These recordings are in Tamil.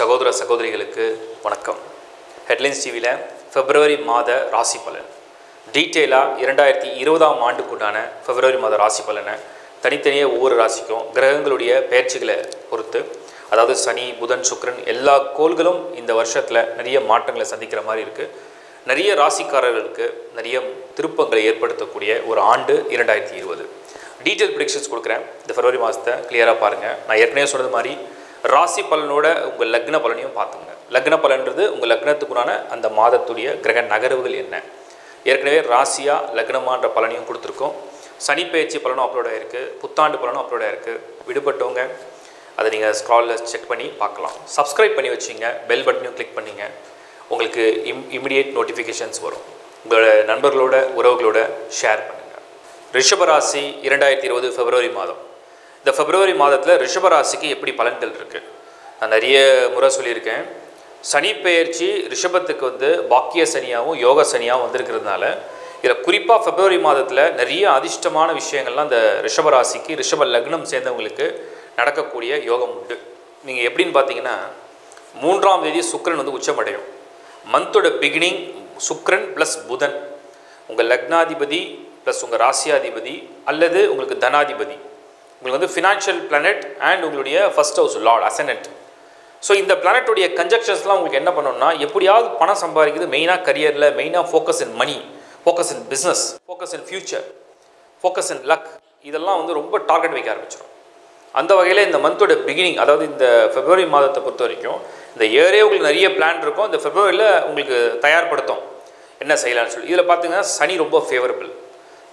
சகோதர சகோதரிகளுக்கு வணக்கம். ஹெட்லைன்ஸ் டிவியில் பிப்ரவரி மாத ராசி பலன். டீட்டெயிலாக இரண்டாயிரத்தி இருபதாம் ஆண்டுக்குண்டான பிப்ரவரி மாத ராசி பலனை தனித்தனியாக ஒவ்வொரு ராசிக்கும் கிரகங்களுடைய பெயர்ச்சிகளை பொறுத்து அதாவது சனி புதன் சுக்கிரன் எல்லா கோள்களும் இந்த வருஷத்தில் நிறைய மாற்றங்களை சந்திக்கிற மாதிரி இருக்குது நிறைய ராசிக்காரர்களுக்கு நிறைய திருப்பங்களை ஏற்படுத்தக்கூடிய ஒரு ஆண்டு இரண்டாயிரத்தி இருபது. டீட்டெயில் ப்ரிடிக்ஷன்ஸ் கொடுக்குறேன். இந்த ஃபெப்ரவரி மாதத்தை கிளியராக பாருங்கள் நான் ஏற்கனவே சொன்னது மாதிரி ராசி பலனோட உங்கள் லக்ன பலனையும் பார்த்துங்க லக்ன பலன்றது உங்கள் லக்னத்துக்குனான அந்த மாதத்துடைய கிரக நகர்வுகள் என்ன? ஏற்கனவே ராசியாக லக்னமான்ற பலனையும் கொடுத்துருக்கோம். சனி பயிற்சி பலனும் அப்லோட் ஆயிருக்கு. புத்தாண்டு பலனும் அப்லோட் ஆயிருக்கு. விடுபட்டவங்க அதை நீங்கள் ஸ்க்ராலில் செக் பண்ணி பார்க்கலாம். சப்ஸ்கிரைப் பண்ணி வச்சிங்க. பெல் பட்டனையும் கிளிக் பண்ணிங்க. உங்களுக்கு இம் இமிடியேட் நோட்டிஃபிகேஷன்ஸ் வரும். உங்களோட நண்பர்களோட உறவுகளோட ஷேர் பண்ணுங்கள் ரிஷபராசி இரண்டாயிரத்தி இருபது பிப்ரவரி மாதம். இந்த பிப்ரவரி மாதத்தில் ரிஷபராசிக்கு எப்படி பலன்கள் இருக்குது நான் நிறைய முறை சொல்லியிருக்கேன். சனி பெயர்ச்சி ரிஷபத்துக்கு வந்து பாக்கிய சனியாகவும் யோக சனியாகவும் வந்திருக்கிறதுனால இதில் குறிப்பாக பிப்ரவரி மாதத்தில் நிறைய அதிர்ஷ்டமான விஷயங்கள்லாம் இந்த ரிஷபராசிக்கு ரிஷப லக்னம் சேர்ந்தவங்களுக்கு நடக்கக்கூடிய யோகம் உண்டு. நீங்கள் எப்படின்னு பார்த்தீங்கன்னா மூன்றாம் தேதி சுக்கரன் வந்து உச்சமடையும் மந்தோட பிகினிங் சுக்கரன் ப்ளஸ் புதன். உங்கள் லக்னாதிபதி ப்ளஸ் உங்கள் ராசியாதிபதி அல்லது உங்களுக்கு தனாதிபதி. உங்களுக்கு வந்து ஃபினான்ஷியல் பிளானட் அண்ட் உங்களுடைய ஃபஸ்ட் ஹவுஸ் லார்ட் அசனட் ஸோ இந்த பிளானட்டுடைய கன்ஜெக்ஷன்ஸ்லாம் உங்களுக்கு என்ன பண்ணணும்னா எப்படியாவது பணம் சம்பாதிக்கிறது மெயினாக கரியரில் மெயினாக focus in money focus in business focus in future focus in luck இதெல்லாம் வந்து ரொம்ப டார்கெட் வைக்க ஆரம்பிச்சிடும் அந்த வகையில் இந்த மந்தோட பிகினிங் அதாவது இந்த ஃபெப்ரவரி மாதத்தை பொறுத்த வரைக்கும் இந்த இயரே உங்களுக்கு நிறைய பிளான் இருக்கும். இந்த ஃபெப்ரவரியில் உங்களுக்கு தயார்படுத்தும். என்ன செய்யலாம்னு சொல்லி. இதில் பார்த்தீங்கன்னா சனி ரொம்ப ஃபேவரபிள்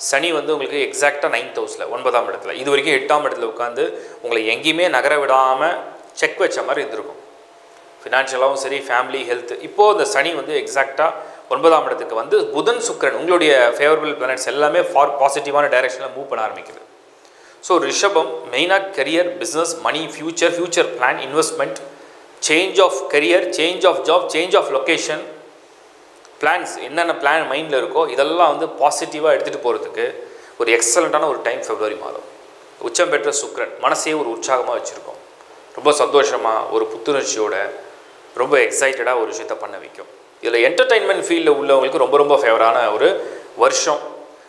சனி வந்து உங்களுக்கு எக்ஸாக்டாக நைன்த் ஹவுஸில் ஒன்பதாம் இடத்துல. இது வரைக்கும் எட்டாம் இடத்துல உட்காந்து உங்களை எங்கேயுமே நகர விடாமல் செக் வச்ச மாதிரி இருந்திருக்கும். ஃபினான்ஷியலாகவும் சரி ஃபேமிலி ஹெல்த் இப்போது இந்த சனி வந்து எக்ஸாக்டாக ஒன்பதாம் இடத்துக்கு வந்து புதன் சுக்கிரன் உங்களுடைய ஃபேவரபிள் பிளானட்ஸ் எல்லாமே ஃபார் பாசிட்டிவான டைரெக்ஷனில் மூவ் பண்ண ஆரம்பிக்குது. ஸோ ரிஷபம் மெயினாக career business money future future plan investment change of career change of job change of location plans என்னென்ன பிளான் மைண்டில் இருக்கோ இதெல்லாம் வந்து பாசிட்டிவாக எடுத்துகிட்டு போகிறதுக்கு ஒரு எக்ஸலண்ட்டான ஒரு டைம் ஃபெப்ரவரி மாதம் உச்சம் பெற்ற சுக்ரன் மனசே ஒரு உற்சாகமாக வச்சுருக்கோம். ரொம்ப சந்தோஷமாக ஒரு புத்துணர்ச்சியோட ரொம்ப எக்ஸைட்டடாக ஒரு விஷயத்த பண்ண வைக்கும். இதில் என்டர்டைன்மெண்ட் ஃபீல்டில் உள்ளவங்களுக்கு ரொம்ப ரொம்ப ஃபேவரான ஒரு வருஷம்.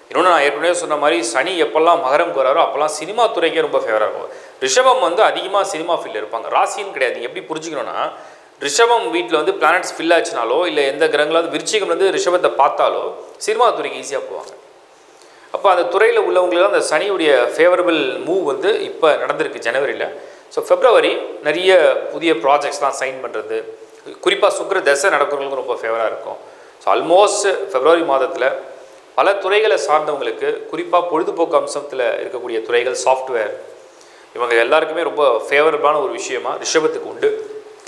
இன்னொன்று நான் ஏற்கனவே சொன்ன மாதிரி சனி எப்போல்லாம் மகரம் வராரோ அப்போல்லாம் சினிமா துறைக்கே ரொம்ப ஃபேவராக இருக்கும் ரிஷபம் வந்து அதிகமாக சினிமா ஃபீல்டில் இருப்பாங்க. ராசின்னு கிடையாது. நீங்கள் எப்படி புரிஞ்சுக்கணும்னா ரிஷபம் வீட்டில் வந்து பிளானட்ஸ் ஃபில் ஆச்சுனாலோ இல்லை எந்த கிரகங்களாவது விருச்சிகம் வந்து ரிஷபத்தை பார்த்தாலோ சினிமா துறைக்கு ஈஸியாக போவாங்க. அப்போ அந்த துறையில் உள்ளவங்களுக்கு அந்த சனியுடைய ஃபேவரபிள் மூவ் வந்து இப்போ நடந்திருக்கு ஜனவரியில். ஸோ ஃபெப்ரவரி நிறைய புதிய ப்ராஜெக்ட்ஸ்லாம் சைன் பண்ணுறது குறிப்பாக சுக்கர தசை நடக்கிறவங்களுக்கு ரொம்ப ஃபேவராக இருக்கும். ஸோ ஆல்மோஸ்ட் ஃபெப்ரவரி மாதத்தில் பல துறைகளை சார்ந்தவங்களுக்கு குறிப்பாக பொழுதுபோக்கு அம்சத்தில் இருக்கக்கூடிய துறைகள் சாஃப்ட்வேர் இவங்க எல்லாருக்குமே ரொம்ப ஃபேவரபிளான ஒரு விஷயமா ரிஷபத்துக்கு உண்டு.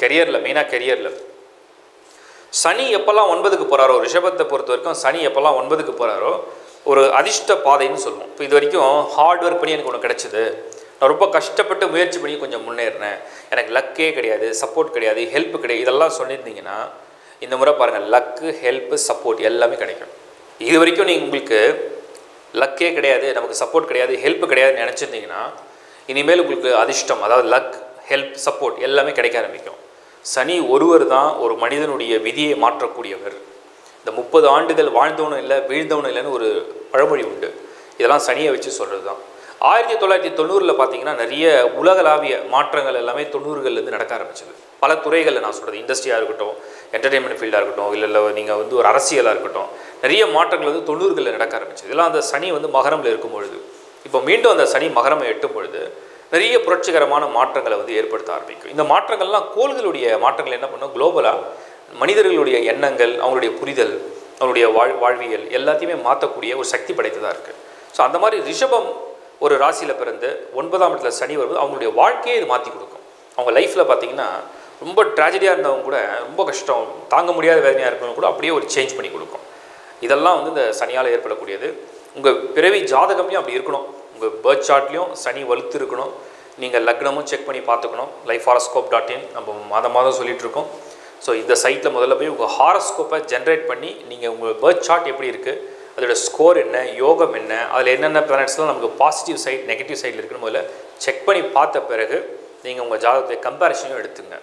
கெரியரில் மெயினாக கெரியரில் சனி எப்போல்லாம் ஒன்பதுக்கு போகிறாரோ ரிஷபத்தை பொறுத்த வரைக்கும் சனி எப்போல்லாம் ஒன்பதுக்கு போகிறாரோ ஒரு அதிர்ஷ்ட பாதைன்னு சொல்லுவோம். இப்போ இது வரைக்கும் ஹார்ட் ஒர்க் பண்ணி எனக்கு ஒன்று கிடச்சிது. நான் ரொம்ப கஷ்டப்பட்டு முயற்சி பண்ணி கொஞ்சம் முன்னேறினேன். எனக்கு லக்கே கிடையாது சப்போர்ட் கிடையாது ஹெல்ப் கிடையாது இதெல்லாம் சொல்லியிருந்தீங்கன்னா இந்த முறை பாருங்கள் லக்கு ஹெல்ப்பு சப்போர்ட் எல்லாமே கிடைக்கும். இது வரைக்கும் நீங்கள் உங்களுக்கு லக்கே கிடையாது நமக்கு சப்போர்ட் கிடையாது ஹெல்ப் கிடையாதுன்னு நினச்சிருந்தீங்கன்னா இனிமேல் உங்களுக்கு அதிர்ஷ்டம் அதாவது லக் ஹெல்ப் சப்போர்ட் எல்லாமே கிடைக்க ஆரம்பிக்கும். சனி ஒருவர் தான் ஒரு மனிதனுடைய விதியை மாற்றக்கூடியவர். இந்த முப்பது ஆண்டுகள் வாழ்ந்தவனும் இல்லை வீழ்ந்தவனும் இல்லைன்னு ஒரு பழமொழி உண்டு. இதெல்லாம் சனியை வச்சு சொல்கிறது தான். ஆயிரத்தி தொள்ளாயிரத்தி தொண்ணூறில் பார்த்தீங்கன்னா நிறைய உலகளாவிய மாற்றங்கள் எல்லாமே தொண்ணூறுகள்லேருந்து நடக்க ஆரம்பிச்சது. பல துறைகளில் நான் சொல்கிறது இண்டஸ்ட்ரியாக இருக்கட்டும் என்டர்டெயின்மெண்ட் ஃபீல்டாக இருக்கட்டும் இல்லை இல்லை நீங்கள் வந்து ஒரு அரசியலாக இருக்கட்டும் நிறைய மாற்றங்கள் வந்து தொண்ணூறுகளில் நடக்க ஆரம்பிச்சது. இதெல்லாம் அந்த சனி வந்து மகரமில் இருக்கும் பொழுது இப்போ மீண்டும் அந்த சனி மகரமை எட்டும் பொழுது நிறைய புரட்சிகரமான மாற்றங்களை வந்து ஏற்படுத்த ஆரம்பிக்கும். இந்த மாற்றங்கள்லாம் கோள்களுடைய மாற்றங்கள் என்ன பண்ணும்? குளோபலாக மனிதர்களுடைய எண்ணங்கள் அவங்களுடைய புரிதல் அவங்களுடைய வாழ் வாழ்வியல் எல்லாத்தையுமே மாற்றக்கூடிய ஒரு சக்தி படைத்ததாக இருக்குது ஸோ அந்த மாதிரி ரிஷபம் ஒரு ராசியில் பிறந்து ஒன்பதாம் இடத்துல சனி வரும்போது அவங்களுடைய வாழ்க்கையை இது மாற்றி கொடுக்கும். அவங்க லைஃப்பில் பார்த்தீங்கன்னா ரொம்ப ட்ராஜடியாக இருந்தவங்க கூட ரொம்ப கஷ்டம் தாங்க முடியாத வேதனையாக இருக்கவங்க கூட அப்படியே ஒரு சேஞ்ச் பண்ணி கொடுக்கும். இதெல்லாம் வந்து இந்த சனியால் ஏற்படக்கூடியது. உங்கள் பிறவி ஜாதகமே அப்படி இருக்கணும். உங்கள் பேர்த் சார்ட்லேயும் சனி வலுத்து இருக்கணும். நீங்கள் லக்னமும் செக் பண்ணி பார்த்துக்கணும். லைஃப் ஹாரஸ்கோப் டாட் இன் நம்ம மாதம் மாதம் சொல்லிகிட்ருக்கோம் ஸோ இந்த சைட்டில் முதல்ல போய் உங்கள் ஹாரஸ்கோப்பை ஜென்ரேட் பண்ணி நீங்கள் உங்கள் பேர்த் சார்ட் எப்படி இருக்குது அதோட ஸ்கோர் என்ன யோகம் என்ன அதில் என்னென்ன பிளானட்ஸ்லாம் நமக்கு பாசிட்டிவ் சைட் நெகட்டிவ் சைடில் இருக்குன்னு முதல்ல செக் பண்ணி பார்த்த பிறகு நீங்கள் உங்கள் ஜாதகத்தை கம்பேரிஷனும் எடுத்துங்க.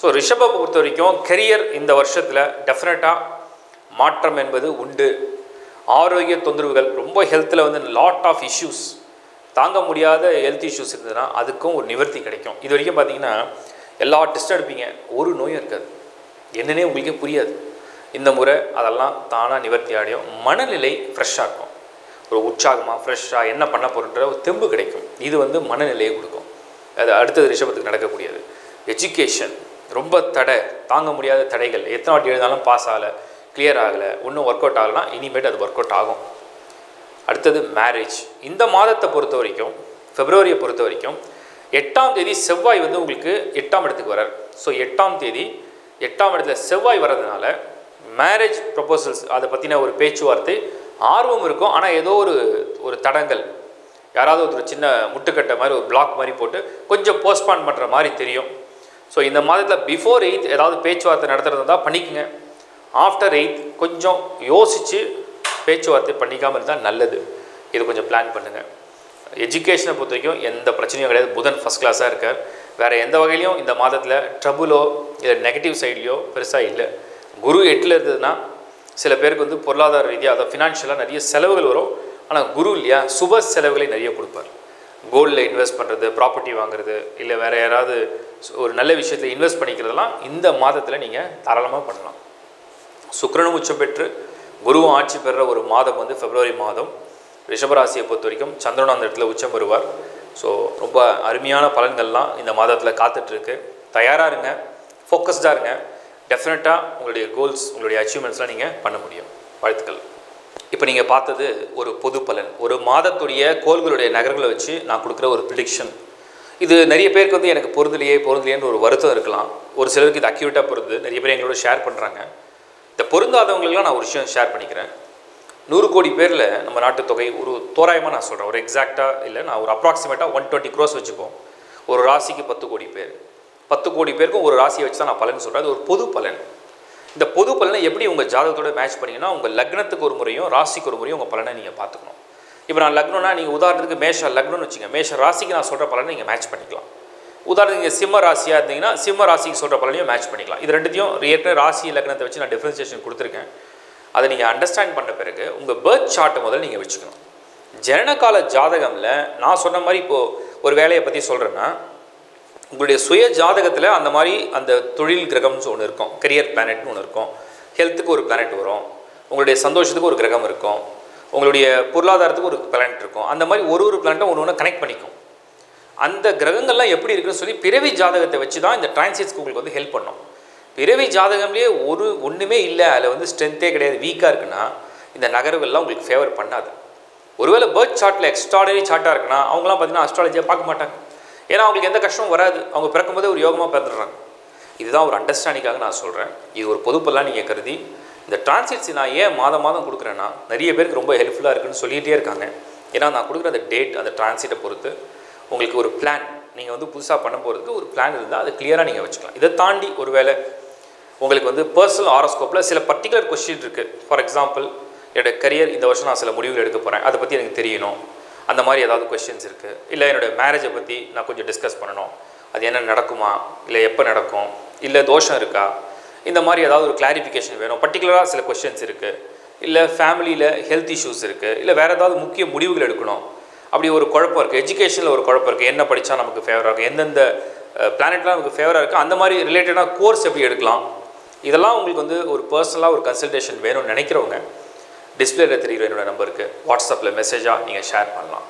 ஸோ ரிஷபை பொறுத்த வரைக்கும் கெரியர் இந்த வருஷத்தில் டெஃபினட்டாக மாற்றம் என்பது உண்டு. ஆரோக்கிய தொந்தரவுகள் ரொம்ப ஹெல்த்தில் வந்து லாட் ஆஃப் இஷ்யூஸ் தாங்க முடியாத ஹெல்த் இஷ்யூஸ் இருந்ததுன்னா அதுக்கும் ஒரு நிவர்த்தி கிடைக்கும். இது வரைக்கும் பார்த்தீங்கன்னா எல்லா டெஸ்ட்டும் எடுப்பீங்க. ஒரு நோயும் இருக்காது. என்னன்னே உங்களுக்கே புரியாது. இந்த முறை அதெல்லாம் தானாக நிவர்த்தி அடையும். மனநிலை ஃப்ரெஷ்ஷாக இருக்கும். ஒரு உற்சாகமாக ஃப்ரெஷ்ஷாக என்ன பண்ண போகிறன்ற ஒரு தெம்பு கிடைக்கும். இது வந்து மனநிலையை கொடுக்கும். அது அடுத்தது ரிஷபத்துக்கு நடக்கக்கூடியது. எஜுகேஷன் ரொம்ப தடை. தாங்க முடியாத தடைகள். எத்தனை வாட்டி எழுதாலும் பாஸ் ஆகலை கிளியர் ஆகலை ஒன்றும் ஒர்க் அவுட் ஆகலைன்னா இனிமேட்டு அது ஒர்க் அவுட் ஆகும். அடுத்தது மேரேஜ் இந்த மாதத்தை பொறுத்த வரைக்கும் பிப்ரவரியை பொறுத்த வரைக்கும் எட்டாம் தேதி செவ்வாய் வந்து உங்களுக்கு எட்டாம் இடத்துக்கு வரார். ஸோ எட்டாம் தேதி எட்டாம் இடத்துல செவ்வாய் வர்றதுனால மேரேஜ் ப்ரொபோசல்ஸ் அதை பற்றின ஒரு பேச்சுவார்த்தை ஆர்வம் இருக்கும். ஆனால் ஏதோ ஒரு ஒரு தடங்கள் யாராவது ஒரு சின்ன முட்டுக்கட்டை மாதிரி ஒரு பிளாக் மாதிரி போட்டு கொஞ்சம் போஸ்ட்பான் பண்ணுற மாதிரி தெரியும். ஸோ இந்த மாதத்தில் பிஃபோர் எயித் ஏதாவது பேச்சுவார்த்தை நடத்துகிறது இருந்தால் பண்ணிக்கங்க. ஆஃப்டர் எயித் கொஞ்சம் யோசித்து பேச்சுவார்த்தை பண்ணிக்காமல் இருந்தால் நல்லது. இது கொஞ்சம் பிளான் பண்ணுங்கள் எஜுகேஷனை பொறுத்த வரைக்கும் எந்த பிரச்சனையும் கிடையாது. புதன் ஃபஸ்ட் கிளாஸாக இருக்கார். வேறு எந்த வகையிலையும் இந்த மாதத்தில் ட்ரபுளோ இல்லை நெகட்டிவ் சைட்லையோ பெருசாக இல்லை. குரு எட்டில் இருந்ததுன்னா சில பேருக்கு வந்து பொருளாதார ரீதியாக அதை ஃபினான்ஷியலாக நிறைய செலவுகள் வரும். ஆனால் குரு இல்லையா சுப செலவுகளை நிறைய கொடுப்பார். கோல்டில் இன்வெஸ்ட் பண்ணுறது ப்ராப்பர்ட்டி வாங்குறது இல்லை வேறு யாராவது ஒரு நல்ல விஷயத்தில் இன்வெஸ்ட் பண்ணிக்கிறதெல்லாம் இந்த மாதத்தில் நீங்கள் தாராளமாக பண்ணலாம். சுக்கரனும் உச்சம் பெற்று குருவும் ஆட்சி பெறுற ஒரு மாதம் வந்து பிப்ரவரி மாதம் ரிஷபராசியை பொறுத்த வரைக்கும் சந்திரன் அந்த இடத்துல உச்சம் பெறுவார். ஸோ ரொம்ப அருமையான பலன்கள்லாம் இந்த மாதத்தில் காத்துட்ருக்கு. தயாராக இருங்க ஃபோக்கஸ்டாக இருங்க. டெஃபினட்டாக உங்களுடைய கோல்ஸ் உங்களுடைய அச்சீவ்மெண்ட்ஸ்லாம் நீங்கள் பண்ண முடியும். வாழ்த்துக்கள். இப்போ நீங்கள் பார்த்தது ஒரு பொது பலன். ஒரு மாதத்துடைய கோள்களுடைய நகர்களை வச்சு நான் கொடுக்குற ஒரு ப்ரிடிக்ஷன் இது நிறைய பேருக்கு வந்து எனக்கு பொருந்தலையே பொருந்தலையேன்னு ஒரு வருத்தம் இருக்கலாம். ஒரு சிலருக்கு இது அக்யூரேட்டாக பொருது நிறைய பேர் எங்களோட ஷேர் பண்ணுறாங்க இந்த பொருந்தாதவங்களுக்குலாம் நான் ஒரு விஷயம் ஷேர் பண்ணிக்கிறேன். நூறு கோடி பேரில் நம்ம நாட்டு தொகை ஒரு தோராயமாக நான் சொல்கிறேன் ஒரு எக்ஸாக்டாக இல்லை நான் ஒரு அப்ராக்சிமேட்டாக ஒன் டுவெண்ட்டி க்ரோஸ் வச்சுப்போம். ஒரு ராசிக்கு பத்து கோடி பேர். பத்து கோடி பேருக்கும் ஒரு ராசியை வச்சு தான் நான் பலன் சொல்கிறேன் அது ஒரு பொது பலன். இந்த பொது பலனை எப்படி உங்கள் ஜாதகத்தோட மேட்ச் பண்ணிங்கன்னா உங்கள் லக்னத்துக்கு ஒரு முறையும் ராசிக்கு ஒரு முறையும் உங்கள் பலனை நீங்கள் பார்த்துக்கணும். இப்போ நான் லக்னம்னா நீங்கள் உதாரணத்துக்கு மேஷ லக்னம்னு வச்சுங்க மேஷ ராசிக்கு நான் சொல்கிற பலனை நீங்கள் மேட்ச் பண்ணிக்கலாம். உதாரணத்துக்கு நீங்கள் சிம்ம ராசியாக இருந்தீங்கன்னா சிம்ம ராசிக்கு சொல்கிற பலனையும் மேட்ச் பண்ணிக்கலாம். இது ரெண்டுத்தையும் ஏற்கனவே ராசி இலக்கணத்தை வச்சு நான் டிஃப்ரென்சியேஷன் கொடுத்துருக்கேன். அதை நீங்கள் அண்டர்ஸ்டாண்ட் பண்ண பிறகு உங்கள் பேர்த் சார்ட்டை முதல்ல நீங்கள் வச்சுக்கணும். ஜனனகால ஜாதகமில் நான் சொன்ன மாதிரி இப்போது ஒரு வேலையை பற்றி சொல்கிறேன்னா உங்களுடைய சுய ஜாதகத்தில் அந்த மாதிரி அந்த தொழில் கிரகம்னு ஒன்று இருக்கும். கரியர் பிளானட்னு ஒன்று இருக்கும். ஹெல்த்துக்கு ஒரு பிளானட் வரும். உங்களுடைய சந்தோஷத்துக்கு ஒரு கிரகம் இருக்கும். உங்களுடைய பொருளாதாரத்துக்கு ஒரு பிளானட் இருக்கும். அந்த மாதிரி ஒரு ஒரு பிளானட்டும் ஒன்று ஒன்று கனெக்ட் பண்ணிக்கும். அந்த கிரகங்கள்லாம் எப்படி இருக்குன்னு சொல்லி பிறவி ஜாதகத்தை வச்சு தான் இந்த டிரான்சிட்ஸ்க்கு உங்களுக்கு வந்து ஹெல்ப் பண்ணும். பிறவி ஜாதகம்லேயே ஒரு ஒன்றுமே இல்லை அதில் வந்து ஸ்ட்ரென்த்தே கிடையாது. வீக்காக இருக்குன்னா இந்த நகர்வுகள்லாம் உங்களுக்கு ஃபேவர் பண்ணாது. ஒருவேளை பேர்த் சார்ட்டில் எக்ஸ்ட்ராடனரி சார்ட்டாக இருக்குன்னா அவங்களாம் பார்த்தீங்கன்னா அஸ்ட்ராலஜியாக பார்க்க மாட்டாங்க. ஏன்னா அவங்களுக்கு எந்த கஷ்டமும் வராது. அவங்க பிறக்கும்போதே ஒரு யோகமாக பிறந்துடுறாங்க. இதுதான் ஒரு அண்டர்ஸ்டாண்டிங்காக நான் சொல்கிறேன் இது ஒரு பொதுப்பெல்லாம் நீங்கள் கருதி இந்த டிரான்சிட்ஸ் நான் ஏன் மாதம் மாதம் கொடுக்குறேன்னா நிறைய பேருக்கு ரொம்ப ஹெல்ப்ஃபுல்லாக இருக்குன்னு சொல்லிகிட்டே இருக்காங்க. ஏன்னா நான் கொடுக்குற அந்த டேட் அந்த டிரான்சிட்டை பொறுத்து உங்களுக்கு ஒரு பிளான் நீங்கள் வந்து புதுசாக பண்ண போகிறதுக்கு ஒரு பிளான் இருந்தால் அதை கிளியராக நீங்கள் வச்சுக்கலாம். இதை தாண்டி ஒருவேளை உங்களுக்கு வந்து பர்சனல் ஆரோஸ்கோப்பில் சில பர்டிகுலர் கொஸ்டின் இருக்குது ஃபார் எக்ஸாம்பிள் என்னோடய கரியர் இந்த வருஷம் நான் சில முடிவுகள் எடுக்க போகிறேன் அதை பற்றி எனக்கு தெரியணும். அந்த மாதிரி ஏதாவது கொஷின்ஸ் இருக்குது இல்லை என்னோடய மேரேஜை பற்றி நான் கொஞ்சம் டிஸ்கஸ் பண்ணணும். அது என்ன நடக்குமா? இல்லை எப்போ நடக்கும்? இல்லை தோஷம் இருக்கா? இந்த மாதிரி ஏதாவது ஒரு கிளாரிஃபிகேஷன் வேணும். பர்டிகுலராக சில கொஷின்ஸ் இருக்குது இல்லை ஃபேமிலியில் ஹெல்த் இஷ்யூஸ் இருக்குது இல்லை வேறு ஏதாவது முக்கிய முடிவுகள் எடுக்கணும். அப்படி ஒரு குழப்பம் இருக்குது எஜுகேஷனில் ஒரு குழப்பம் இருக்குது என்ன படித்தா நமக்கு ஃபேவராக இருக்கும்? எந்தெந்த பிளானெட்லாம் நமக்கு ஃபேவராக இருக்குது அந்த மாதிரி ரிலேட்டடாக கோர்ஸ் எப்படி எடுக்கலாம்? இதெல்லாம் உங்களுக்கு வந்து ஒரு பர்சனலாக ஒரு கன்சல்டேஷன் வேணும்னு நினைக்கிறவங்க டிஸ்பிளேல தெரிகிற என்னோடய நம்பருக்கு வாட்ஸ்அப்பில் மெசேஜாக நீங்கள் ஷேர் பண்ணலாம்.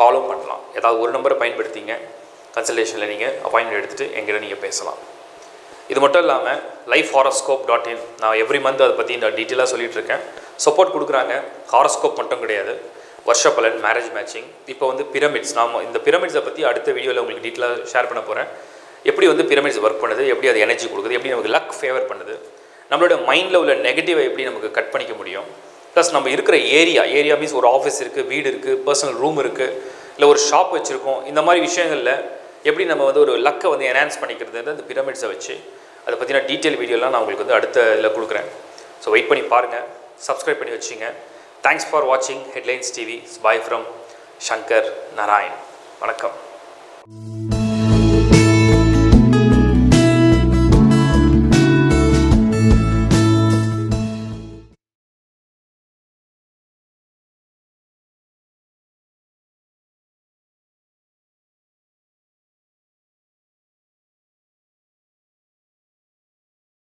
காலும் பண்ணலாம். ஏதாவது ஒரு நம்பரை பயன்படுத்திங்க. கன்சல்டேஷனில் நீங்கள் அப்பாயின்மெண்ட் எடுத்துகிட்டு எங்கிட்ட நீங்கள் பேசலாம். இது மட்டும் இல்லாமல் லைஃப் ஹாரோஸ்கோப் டாட் இன் நான் எவ்ரி மந்த் அதை பற்றி நான் டீட்டெயிலாக சொல்லிகிட்ருக்கேன் சப்போர்ட் கொடுக்குறாங்க. ஹாரோஸ்கோப் மட்டும் கிடையாது. வருஷ பலன் மேரேஜ் மேட்சிங் இப்போ வந்து பிரமிட்ஸ் நாம் இந்த பிரமிட்ஸை பற்றி அடுத்த வீடியோவில் உங்களுக்கு டீட்டெயிலாக ஷேர் பண்ண போகிறேன் எப்படி வந்து பிரமிட்ஸ் ஒர்க் பண்ணுது? எப்படி அது எனர்ஜி கொடுக்குது? எப்படி நமக்கு லக் ஃபேவர் பண்ணுது? நம்மளோட மைண்டில் உள்ள நெகட்டிவை எப்படி நமக்கு கட் பண்ணிக்க முடியும்? ப்ளஸ் நம்ம இருக்கிற ஏரியா ஏரியா மீன்ஸ் ஒரு ஆஃபீஸ் இருக்குது வீடு இருக்குது பர்சனல் ரூம் இருக்குது இல்லை ஒரு ஷாப் வச்சுருக்கோம். இந்த மாதிரி விஷயங்களில் எப்படி நம்ம வந்து ஒரு லக்கை வந்து என்ஹான்ஸ் பண்ணிக்கிறது அந்த பிரமிட்ஸை வச்சு அதை பற்றின டீட்டெயில் வீடியோலாம் நான் உங்களுக்கு வந்து அடுத்த இதில் கொடுக்குறேன். ஸோ வெயிட் பண்ணி பாருங்கள் சப்ஸ்கிரைப் பண்ணி வச்சுங்க. தேங்க்ஸ் ஃபார் வாட்சிங் headlines TV bye from Shankar Narayan வணக்கம்.